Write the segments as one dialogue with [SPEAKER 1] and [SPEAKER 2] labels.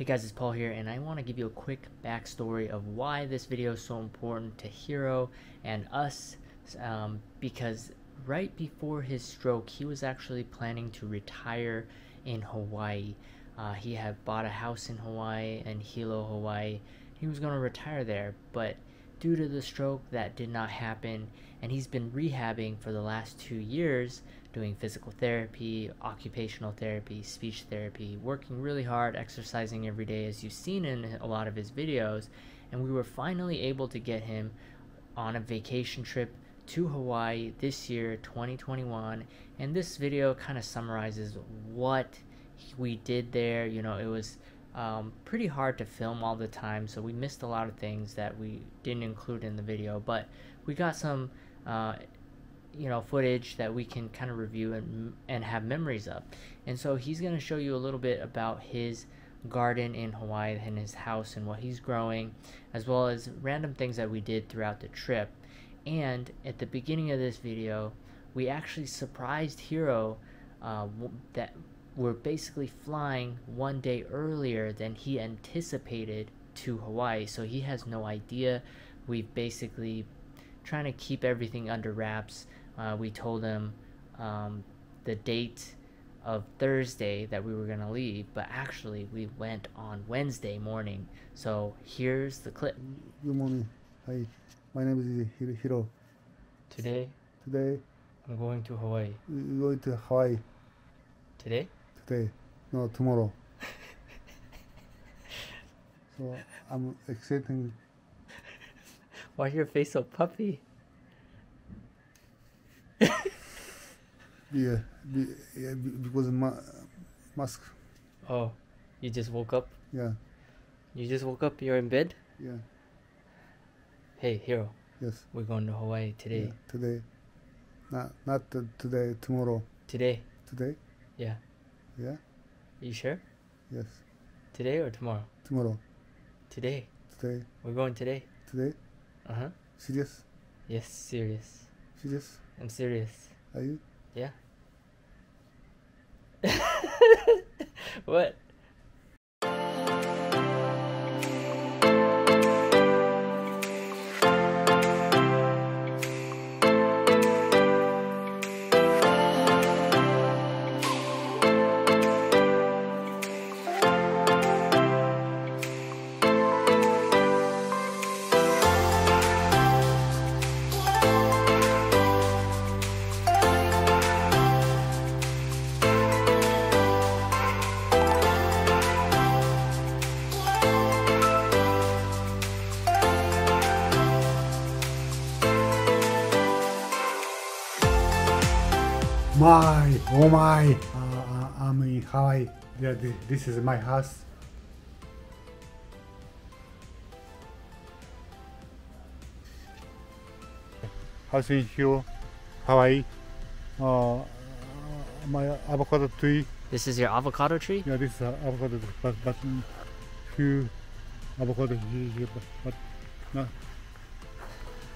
[SPEAKER 1] Hey guys, it's Paul here, and I want to give you a quick backstory of why this video is so important to Hiro and us, um, because right before his stroke, he was actually planning to retire in Hawaii. Uh, he had bought a house in Hawaii in Hilo, Hawaii. He was going to retire there, but due to the stroke, that did not happen, and he's been rehabbing for the last two years doing physical therapy, occupational therapy, speech therapy, working really hard, exercising every day, as you've seen in a lot of his videos. And we were finally able to get him on a vacation trip to Hawaii this year, 2021. And this video kind of summarizes what we did there. You know, it was um, pretty hard to film all the time, so we missed a lot of things that we didn't include in the video. But we got some uh, you know footage that we can kind of review and and have memories of. And so he's going to show you a little bit about his garden in Hawaii and his house and what he's growing as well as random things that we did throughout the trip. And at the beginning of this video we actually surprised Hiro uh, that we're basically flying one day earlier than he anticipated to Hawaii. So he has no idea. We've basically trying to keep everything under wraps uh, we told him um, the date of Thursday that we were going to leave, but actually we went on Wednesday morning. So here's the clip.
[SPEAKER 2] Good morning. Hi, my name is Hiro.
[SPEAKER 1] Today,
[SPEAKER 2] Today,
[SPEAKER 1] I'm going to Hawaii.
[SPEAKER 2] we're going to Hawaii.
[SPEAKER 1] Today?
[SPEAKER 2] Today, no, tomorrow. so I'm excited.
[SPEAKER 1] Why is your face so puffy?
[SPEAKER 2] Yeah, yeah be, because ma mask.
[SPEAKER 1] Oh, you just woke up?
[SPEAKER 2] Yeah,
[SPEAKER 1] You just woke up? You're in bed?
[SPEAKER 2] yeah,
[SPEAKER 1] Hey, Hiro.
[SPEAKER 2] yes.
[SPEAKER 1] we're going to Hawaii today.
[SPEAKER 2] Yeah, today, not not t- today. Tomorrow.
[SPEAKER 1] Today?
[SPEAKER 2] Today.
[SPEAKER 1] Yeah.
[SPEAKER 2] Yeah.
[SPEAKER 1] you sure?
[SPEAKER 2] Yes.
[SPEAKER 1] Today or tomorrow?
[SPEAKER 2] Tomorrow.
[SPEAKER 1] Today.
[SPEAKER 2] Today.
[SPEAKER 1] We're going today.
[SPEAKER 2] Today.
[SPEAKER 1] Uh huh.
[SPEAKER 2] Serious.
[SPEAKER 1] Yes, serious.
[SPEAKER 2] Serious.
[SPEAKER 1] I'm serious.
[SPEAKER 2] Are you?
[SPEAKER 1] Yeah. what?
[SPEAKER 2] My, oh my! Uh, I'm in Hawaii. Yeah, this, this is my house. House in Hilo, Hawaii. Uh, my avocado tree.
[SPEAKER 1] This is your avocado tree?
[SPEAKER 2] Yeah, this is uh, avocado tree, but but few avocado here, here, but, but not,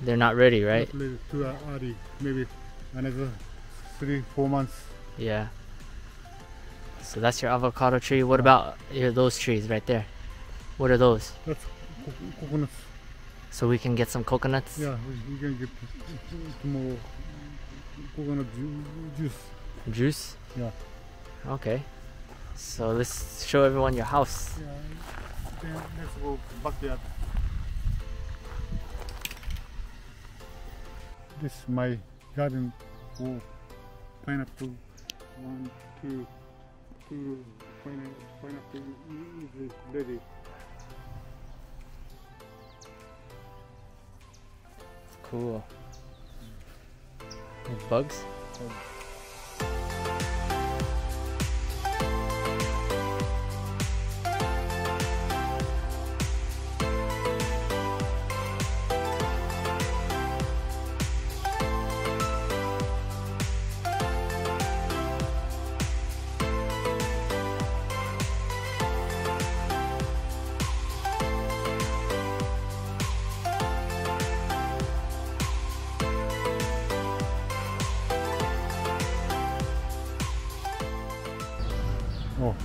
[SPEAKER 1] They're not ready, right?
[SPEAKER 2] not really too early. Maybe another three, four months.
[SPEAKER 1] Yeah. So that's your avocado tree. What about your, those trees right there? What are those?
[SPEAKER 2] That's co- coconuts.
[SPEAKER 1] So we can get some coconuts?
[SPEAKER 2] Yeah, we, we can get tomorrow coconut ju- juice.
[SPEAKER 1] Juice?
[SPEAKER 2] Yeah.
[SPEAKER 1] Okay. So let's show everyone your house.
[SPEAKER 2] Yeah. Then let's go backyard. This is my garden. Pineapple. One, two, two. Pineapple, pineapple is ready.
[SPEAKER 1] Cool. There's bugs?
[SPEAKER 2] Oh.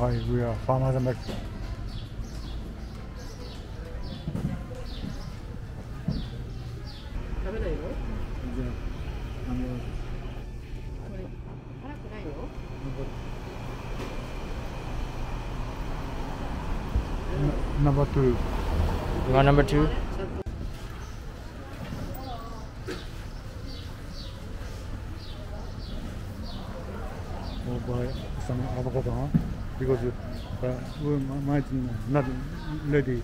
[SPEAKER 2] Hi, we are Farmer and Mexico. Number two.
[SPEAKER 1] You want number two?
[SPEAKER 2] Oh boy, some avocado. Because uh, we might not ready.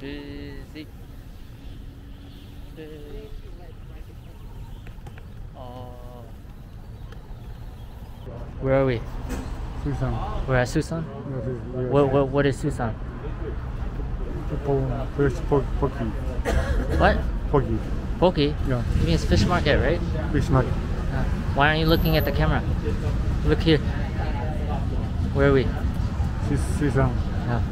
[SPEAKER 1] Busy. Busy. Oh. Where are we?
[SPEAKER 2] Suisan.
[SPEAKER 1] We're at
[SPEAKER 2] Suisan?
[SPEAKER 1] What, what, what is
[SPEAKER 2] Suisan? Fresh po- pocky.
[SPEAKER 1] What?
[SPEAKER 2] Pocky.
[SPEAKER 1] Poke?
[SPEAKER 2] Yeah.
[SPEAKER 1] You mean it's fish market, right?
[SPEAKER 2] Fish market.
[SPEAKER 1] Uh, why aren't you looking at the camera? Look here. Where are we?
[SPEAKER 2] Sus- Suisan.
[SPEAKER 1] Yeah.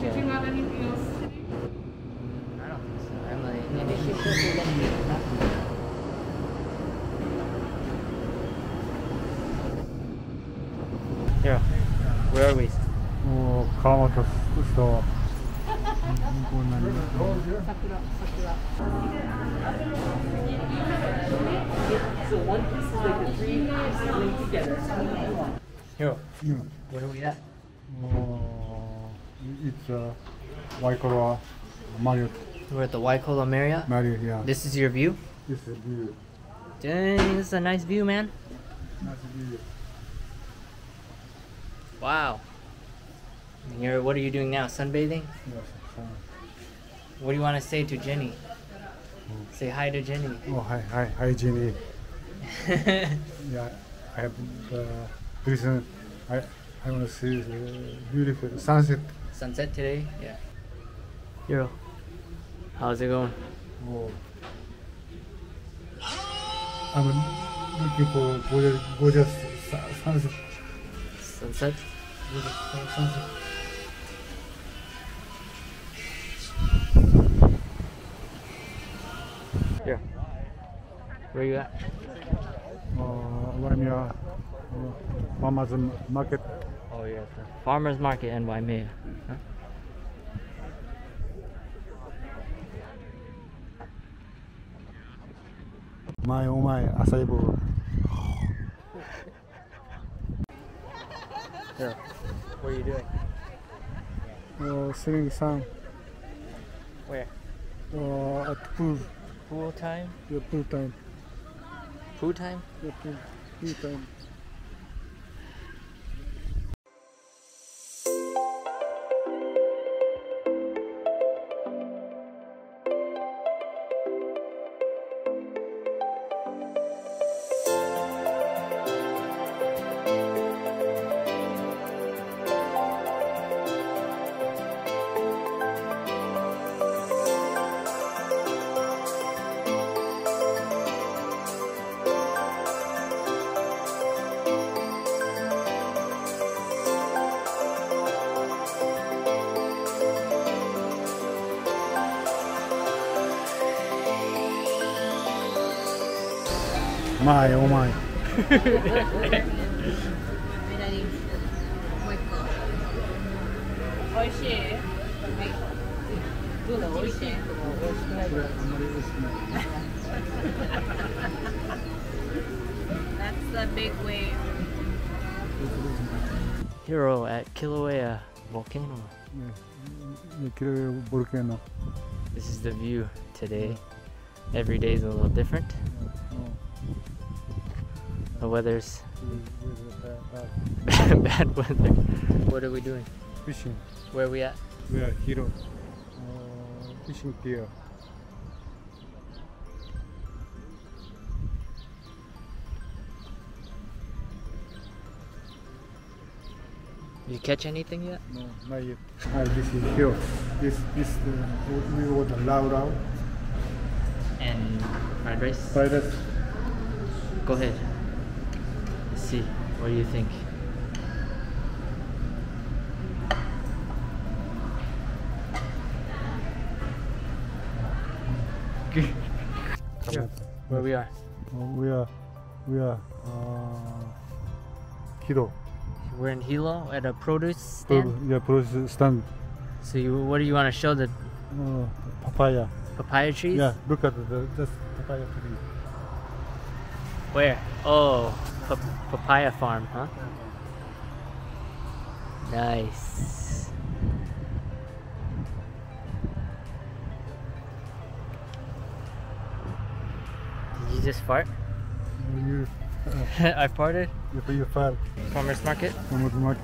[SPEAKER 3] Did you
[SPEAKER 1] Okay.
[SPEAKER 3] have anything else?
[SPEAKER 1] I don't think so. Emily, maybe she should be looking at that. Carol, where are we?
[SPEAKER 2] Oh, Kamaka store. So
[SPEAKER 1] one
[SPEAKER 2] piece
[SPEAKER 1] where are we at?
[SPEAKER 2] Oh, it's uh, Waikoloa Marriott.
[SPEAKER 1] We're at the Waikoloa Marriott?
[SPEAKER 2] Marriott, yeah.
[SPEAKER 1] This is your view?
[SPEAKER 2] This is the view.
[SPEAKER 1] Dang, this is a nice view, man.
[SPEAKER 2] Nice view.
[SPEAKER 1] Wow. And You're, what are you doing now? Sunbathing?
[SPEAKER 2] Yes.
[SPEAKER 1] What do you want to say to Jenny? Say hi to Jenny.
[SPEAKER 2] Oh, hi, hi, hi, Jenny. Yeah, I have uh, listen. I I want to see the beautiful sunset.
[SPEAKER 1] Sunset today? Yeah. Hiro, how's it going?
[SPEAKER 2] Oh. I'm looking for gorgeous, gorgeous sunset.
[SPEAKER 1] Sunset? Here. Where you at?
[SPEAKER 2] Uh, Waimea, uh, Farmers Market.
[SPEAKER 1] Oh, yeah. Farmer's Market in Waimea. Huh?
[SPEAKER 2] My oh my, acai bowl.
[SPEAKER 1] Here. What are you doing?
[SPEAKER 2] Uh, selling some
[SPEAKER 1] Where?
[SPEAKER 2] uh, at pool,
[SPEAKER 1] Pool time?
[SPEAKER 2] yeah, pool time,
[SPEAKER 1] Pool time?
[SPEAKER 2] yeah, pool, pool time. My, oh my.
[SPEAKER 3] That's the big wave.
[SPEAKER 1] Hiro at Kilauea volcano.
[SPEAKER 2] Yeah, Kilauea volcano.
[SPEAKER 1] This is the view today. Every day is a little different. The weather's
[SPEAKER 2] with the,
[SPEAKER 1] bad weather. What are we doing?
[SPEAKER 2] fishing.
[SPEAKER 1] Where are we at?
[SPEAKER 2] We are hero. Uh, fishing pier.
[SPEAKER 1] You catch anything yet?
[SPEAKER 2] No, not yet. Ah, this is here. This this uh, we order lau lau.
[SPEAKER 1] And fried rice?
[SPEAKER 2] Fried rice.
[SPEAKER 1] Go ahead see. What do you think? Where we are?
[SPEAKER 2] Oh, we are, we are, uh, Hilo.
[SPEAKER 1] We're in Hilo at a produce stand.
[SPEAKER 2] Pro yeah, produce stand.
[SPEAKER 1] So, you, what do you want to show the?
[SPEAKER 2] Uh, papaya.
[SPEAKER 1] Papaya trees.
[SPEAKER 2] Yeah, look at the, just papaya tree.
[SPEAKER 1] Where? Oh, pa- papaya farm, huh? Nice. Did you just fart?
[SPEAKER 2] You,
[SPEAKER 1] I farted.
[SPEAKER 2] you, you far
[SPEAKER 1] Farmers market.
[SPEAKER 2] from the market.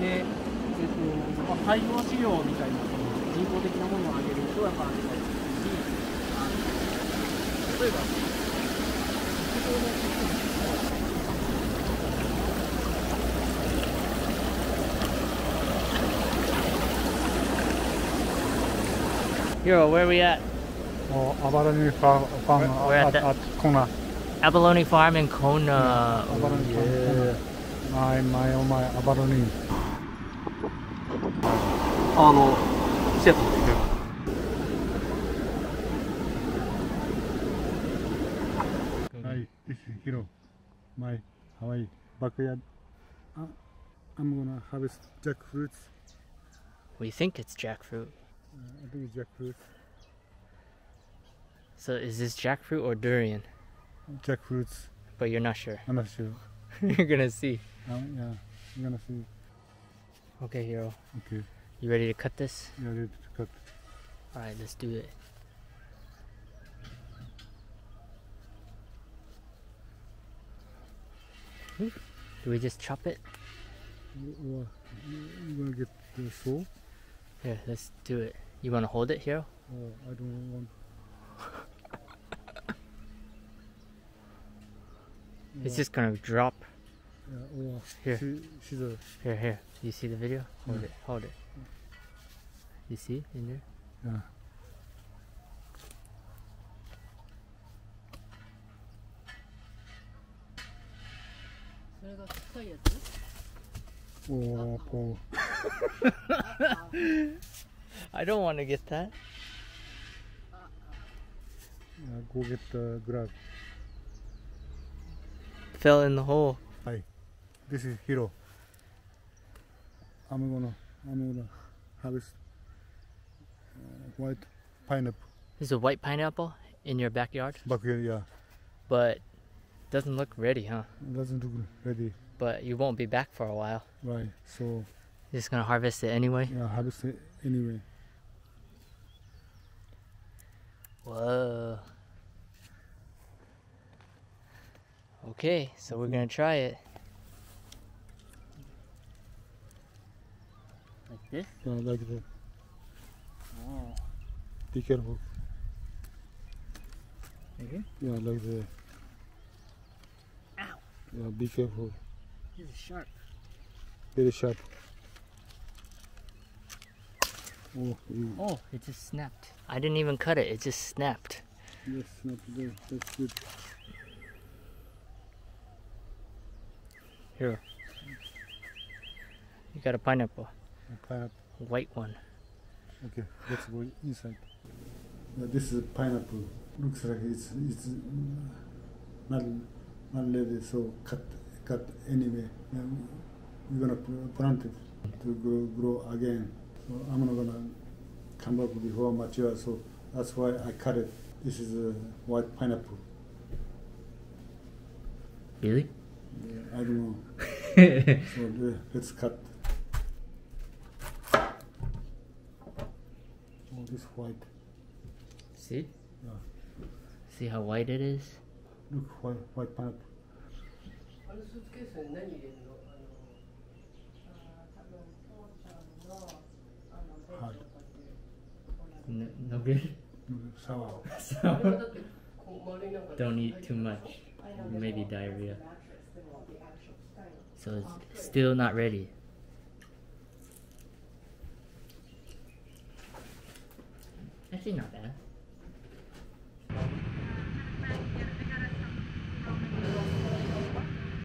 [SPEAKER 4] で、えっとまあ、配合飼料みたいなその人工的なものをあげるとやっぱ
[SPEAKER 1] Hiro, where are we at?
[SPEAKER 2] Well, Abalone Farm, farm
[SPEAKER 1] we're, at,
[SPEAKER 2] at, at, Kona.
[SPEAKER 1] Abalone Farm in Kona. Yeah,
[SPEAKER 2] Abalone oh,
[SPEAKER 1] yeah.
[SPEAKER 2] Farm, my, my, oh my, Abalone.
[SPEAKER 4] あの、シアト
[SPEAKER 2] ルで行く。My Hawaii backyard. Uh, I'm gonna harvest jackfruits.
[SPEAKER 1] We think it's jackfruit.
[SPEAKER 2] Uh, I think it's jackfruit.
[SPEAKER 1] So is this jackfruit or durian?
[SPEAKER 2] Jackfruits.
[SPEAKER 1] But you're not sure.
[SPEAKER 2] I'm not sure.
[SPEAKER 1] you're gonna see.
[SPEAKER 2] Um, yeah, I'm gonna see.
[SPEAKER 1] Okay, Hiro.
[SPEAKER 2] Okay,
[SPEAKER 1] You ready to cut this?
[SPEAKER 2] yeah, ready to cut.
[SPEAKER 1] Alright, let's do it. Do we just chop it?
[SPEAKER 2] You gonna get the saw?
[SPEAKER 1] Here, let's do it. You wanna hold it, here?
[SPEAKER 2] Or oh, I don't want.
[SPEAKER 1] It's just gonna drop.
[SPEAKER 2] Yeah, or
[SPEAKER 1] Here.
[SPEAKER 2] She, she's a
[SPEAKER 1] Here, here. You see the video? Hold
[SPEAKER 2] Yeah.
[SPEAKER 1] it, hold it. You see in there?
[SPEAKER 2] yeah.
[SPEAKER 1] I don't want to get that.
[SPEAKER 2] Uh, go get the grab.
[SPEAKER 1] Fell in the hole.
[SPEAKER 2] Hi, this is Hiro. I'm gonna, I'm gonna harvest uh, white pineapple.
[SPEAKER 1] Is a white pineapple in your backyard?
[SPEAKER 2] Backyard, yeah.
[SPEAKER 1] But doesn't look ready, huh?
[SPEAKER 2] it doesn't look ready.
[SPEAKER 1] But you won't be back for a while.
[SPEAKER 2] Right, so
[SPEAKER 1] You're just gonna harvest it anyway.
[SPEAKER 2] yeah, harvest it anyway.
[SPEAKER 1] Whoa. Okay, so we're gonna try it. Like this?
[SPEAKER 2] Yeah, like that.
[SPEAKER 1] Oh.
[SPEAKER 2] Be careful.
[SPEAKER 1] Right here?
[SPEAKER 2] Yeah, like that.
[SPEAKER 1] Ow.
[SPEAKER 2] Yeah, be careful.
[SPEAKER 1] This is sharp.
[SPEAKER 2] Very sharp. Oh, you
[SPEAKER 1] Oh, it just snapped. I didn't even cut it, it just snapped.
[SPEAKER 2] yes, not there. That's good.
[SPEAKER 1] Here. You got a pineapple.
[SPEAKER 2] A Pineapple.
[SPEAKER 1] White one.
[SPEAKER 2] Okay, let's go inside. Yeah, this is a pineapple. Looks like it's it's not not ready, so cut cut anyway. And we're gonna plant it to grow grow again. So I'm not gonna come up before mature, so that's why I cut it. This is a white pineapple.
[SPEAKER 1] Really?
[SPEAKER 2] Yeah, I don't know. so let's cut. Oh, this white.
[SPEAKER 1] See?
[SPEAKER 2] Yeah.
[SPEAKER 1] See how white it is?
[SPEAKER 2] Look, white, white pineapple.
[SPEAKER 4] あのスーツケースに何入れるのあの
[SPEAKER 2] Hard.
[SPEAKER 1] No, no good?
[SPEAKER 2] Sour.
[SPEAKER 4] あれはだってこう丸いなんか
[SPEAKER 1] Don't eat too much. Maybe diarrhea. So it's still not ready. Actually, not bad.